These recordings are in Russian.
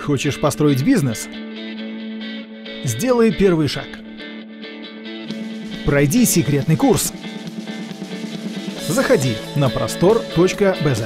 Хочешь построить бизнес? Сделай первый шаг. Пройди секретный курс. Заходи на простор.бз.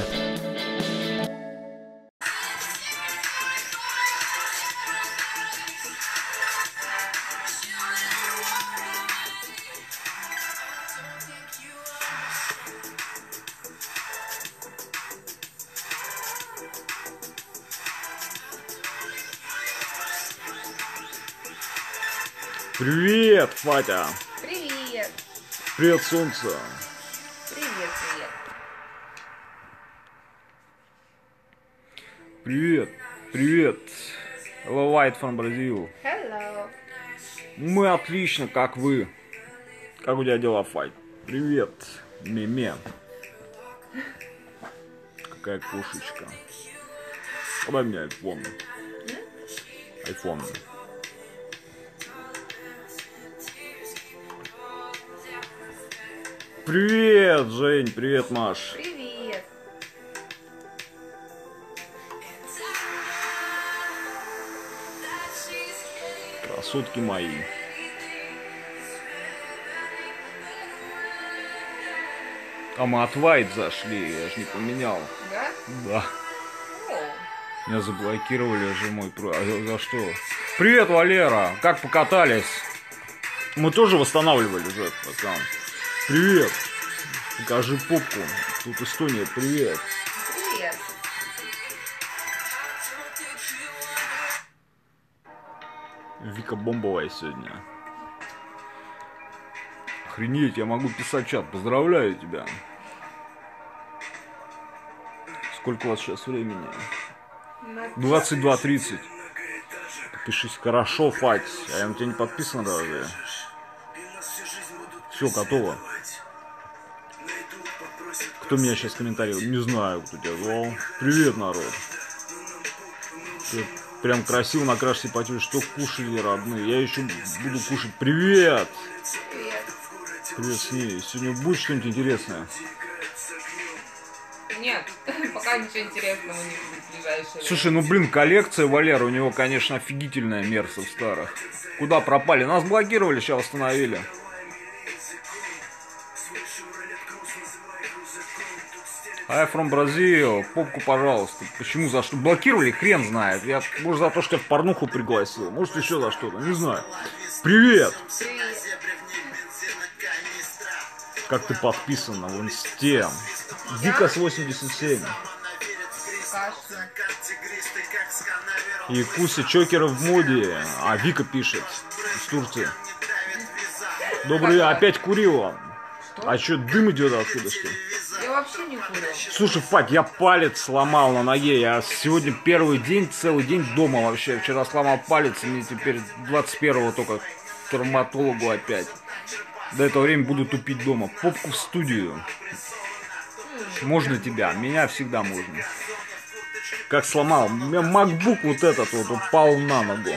Привет, Фатя! Привет! Привет, солнце! Привет, привет! Привет! Привет! Hello, White from Brazil. Hello! Мы отлично, как вы? Как у тебя дела, Файт? Привет, Меме. Какая кошечка. Подай мне айфон. Айфон. Привет, Жень, привет, Маш. Привет! Красотки мои. А мы от White зашли, я же не поменял. Да? Да. О, Меня заблокировали же мой про... А за- за что? Привет, Валера! Как покатались? Мы тоже восстанавливали же этот аккаунт. Привет! Покажи попку. Тут Эстония, привет. привет! Вика бомбовая сегодня. Охренеть, я могу писать чат. Поздравляю тебя. Сколько у вас сейчас времени? На 22.30. Подпишись. Хорошо, Фать. А я на тебя не подписан разве? Все, готово. Кто меня сейчас комментарий? Не знаю, кто тебя звал. Привет, народ. Ты прям красиво накрашивай потери. Что кушали, родные? Я еще буду кушать. Привет! Привет! Привет с ней. Сегодня будет что-нибудь интересное? Нет, пока ничего интересного не будет в ближайшее. Слушай, ну блин, коллекция Валера у него, конечно, офигительная мерса в старых. Куда пропали? Нас блокировали, сейчас восстановили. I from Brazil, попку, пожалуйста. Почему, за что? Блокировали, хрен знает. Я, может, за то, что я в порнуху пригласил. Может, еще за что-то, не знаю. Привет! Как ты подписана в инсте? Викас 87. Каша. И Куся Чокера в моде. А Вика пишет из Турции. Добрый, опять курила. А что, дым идет откуда что? ли? Вообще не курю. Слушай, Фак, я палец сломал на ноге. Я сегодня первый день, целый день дома вообще. Вчера сломал палец, и мне теперь 21-го только к травматологу опять. До этого времени буду тупить дома. Попку в студию. Можно тебя? Меня всегда можно. Как сломал. У меня MacBook вот этот вот упал на ногу.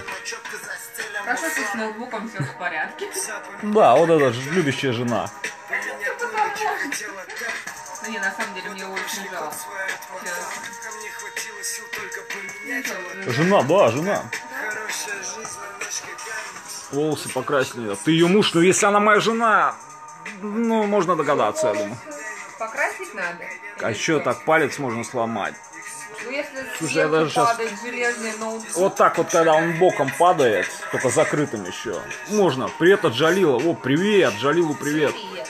Хорошо, что с ноутбуком все в порядке. Да, вот это же любящая жена. Жена, да, жена. Волосы покрасили. Ты ее муж, ну если она моя жена, ну можно догадаться, я думаю. Покрасить надо? А что, так палец можно сломать? Ну если Слушай, я даже железный ноутбук, Вот так вот, когда он боком падает, только закрытым еще. Можно. Привет от Джалила. О, привет, Джалилу привет. привет.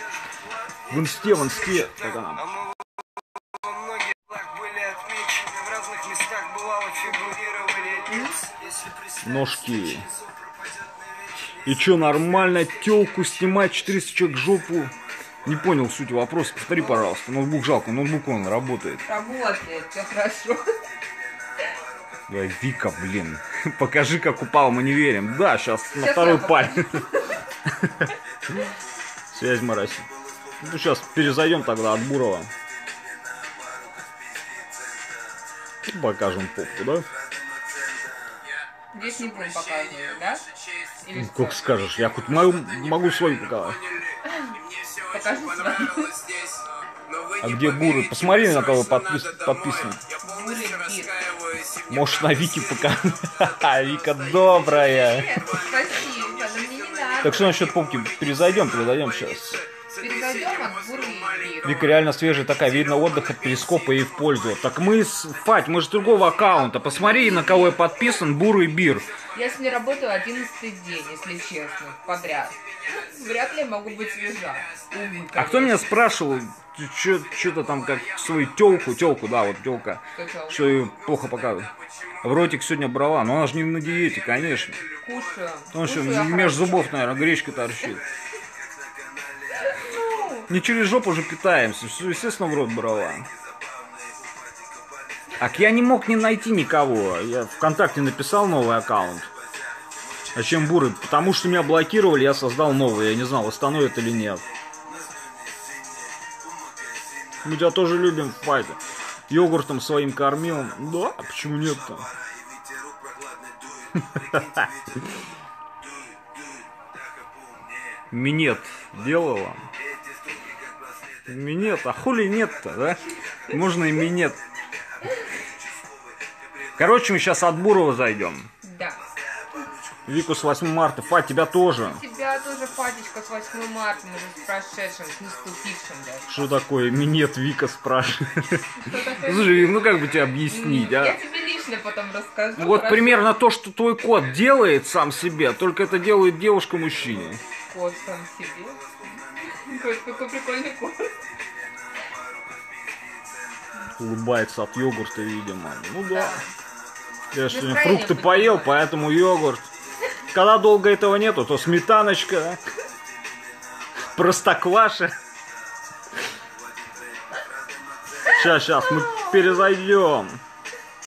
В инсте, в инсте. Как она? Ножки. И чё, нормально тёлку снимать 400 человек жопу? Не понял суть вопроса. Повтори, пожалуйста. Ноутбук жалко, ноутбук он работает. Работает, все хорошо. Да, Вика, блин. Покажи, как упал, мы не верим. Да, сейчас на Щас второй палец. Связь мороси. Ну, сейчас перезайдем тогда от Бурова. Покажем попку, да? Здесь не будем показывать, да? Или Ну? Как скажешь, я хоть могу, могу свою показать. Покажи свою. А где Буры? Посмотри, на кого подпис- подписан. Буры. Может, на Вики пока. Вика добрая. Нет, спасибо, но мне не надо. Так что насчет попки? Перезайдем, перезайдем сейчас. Перезайдем от буры и миру. Вика реально свежая такая, видно отдых от перископа ей в пользу. Так мы с... Фать, мы же с другого аккаунта. Посмотри, на кого я подписан, Бурый Бир. Я сегодня работаю одиннадцатый день, если честно, подряд. Вряд ли я могу быть свежа. Увы, А кто меня спрашивал, что-то там как свою телку, телку, да, вот телка, что ее плохо показывает. В ротик сегодня брала, но она же не на диете, конечно. Кушаю. Потому что между зубов, наверное, гречка торчит. Не через жопу же питаемся, все, естественно, в рот брала. Так я не мог не найти никого. Я ВКонтакте написал новый аккаунт. Зачем буры? Потому что меня блокировали, я создал новый. Я не знал, восстановят или нет. Мы тебя тоже любим в файте. Йогуртом своим кормил. Да, а почему нет-то? Минет делала. Минет, а хули нет-то, да? Можно и минет. Короче, мы сейчас от Бурова зайдем. Да. Вику с 8 марта. Фа, тебя тоже. Тебя тоже, Фатечка, с 8 марта, мы же с прошедшим, с наступившим даже. Что такое минет Вика спрашивает? Слушай, ну как бы тебе объяснить, Я а? тебе лично потом расскажу. Вот хорошо? примерно то, что твой кот делает сам себе, только это делает девушка мужчине. Кот сам себе. Какой прикольный кот. Улыбается от йогурта, видимо. Ну да. Я сегодня фрукты поел, поэтому йогурт. Когда долго этого нету, то сметаночка, простокваша. Сейчас, сейчас, мы перезайдем.